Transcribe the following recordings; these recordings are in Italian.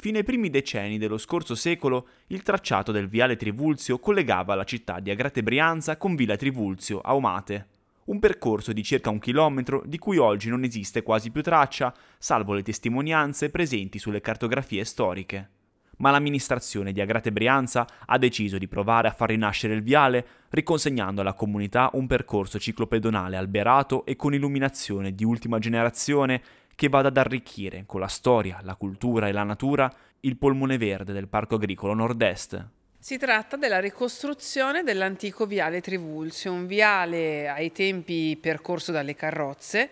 Fino ai primi decenni dello scorso secolo, il tracciato del viale Trivulzio collegava la città di Agrate Brianza con Villa Trivulzio a Omate. Un percorso di circa un chilometro di cui oggi non esiste quasi più traccia, salvo le testimonianze presenti sulle cartografie storiche. Ma l'amministrazione di Agrate Brianza ha deciso di provare a far rinascere il viale, riconsegnando alla comunità un percorso ciclopedonale alberato e con illuminazione di ultima generazione che vada ad arricchire con la storia, la cultura e la natura il polmone verde del Parco Agricolo Nord-Est. Si tratta della ricostruzione dell'antico viale Trivulzio, un viale ai tempi percorso dalle carrozze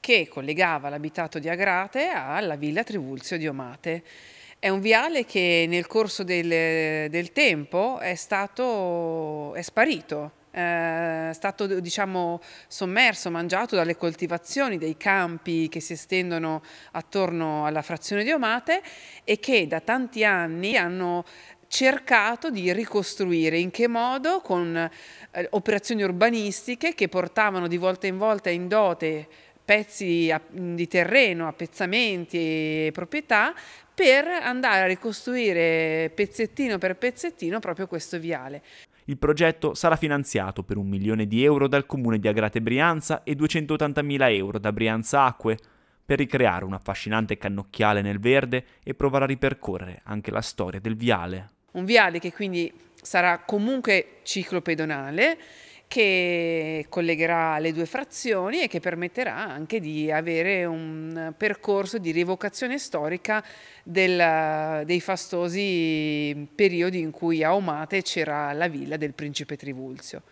che collegava l'abitato di Agrate alla villa Trivulzio di Omate. È un viale che nel corso del, del tempo è stato è sparito, è stato diciamo, sommerso, mangiato dalle coltivazioni dei campi che si estendono attorno alla frazione di Omate e che da tanti anni hanno cercato di ricostruire in che modo con eh, operazioni urbanistiche che portavano di volta in volta in dote pezzi di terreno, appezzamenti e proprietà per andare a ricostruire pezzettino per pezzettino proprio questo viale. Il progetto sarà finanziato per un milione di euro dal comune di Agrate Brianza e 280.000 euro da Brianza Acque per ricreare un affascinante cannocchiale nel verde e provare a ripercorrere anche la storia del viale. Un viale che quindi sarà comunque ciclopedonale che collegherà le due frazioni e che permetterà anche di avere un percorso di rievocazione storica del, dei fastosi periodi in cui a Omate c'era la villa del principe Trivulzio.